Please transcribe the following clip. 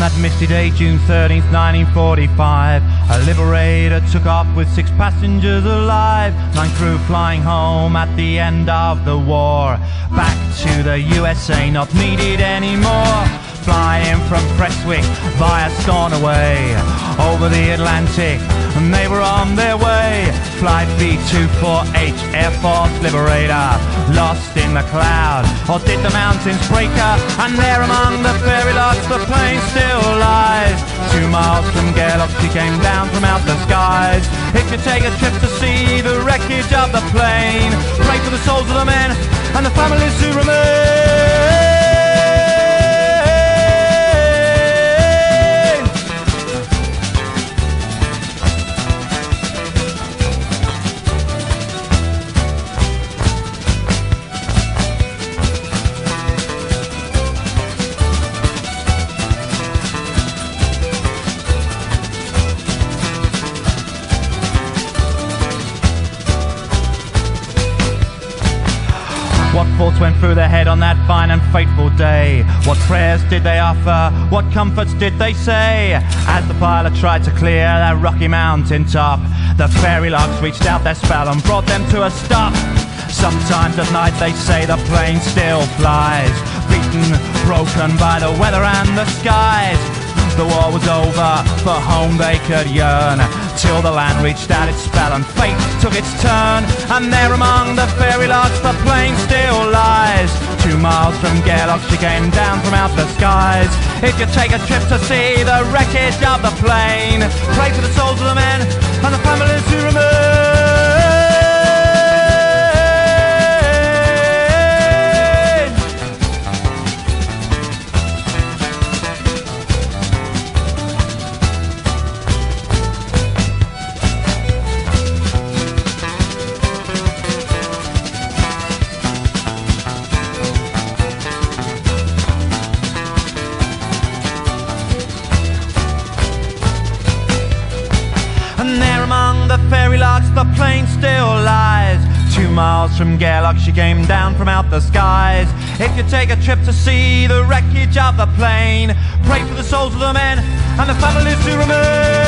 that misty day, June 13th, 1945, a Liberator took off with six passengers alive. Nine crew flying home at the end of the war. Back to the USA, not needed anymore. From Prestwick via Stornoway over the Atlantic, and they were on their way. Flight B24H Air Force Liberator, lost in the cloud, or did the mountains break her? And there among the Fairy Lochs, the plane still lies. Two miles from Gairloch, she came down from out the skies. If you take a trip to see the wreckage of the plane, pray for the souls of the men and the families who remain. What thoughts went through their head on that fine and fateful day? What prayers did they offer? What comforts did they say? As the pilot tried to clear that rocky mountain top, the Fairy Lochs reached out their spell and brought them to a stop. Sometimes at night they say the plane still flies, beaten, broken by the weather and the skies. The war was over, for home they could yearn Till the land reached out its spell and fate took its turn And there among the Fairy Lochs the Two miles from Gairloch she came down from out the skies. If you take a trip to see the wreckage of the plane Pray for the souls of the men and the families who And there among the Fairy Lochs the plane still lies. Two miles from Gairloch she came down from out the skies. If you take a trip to see the wreckage of the plane Pray for the souls of the men and the families who remain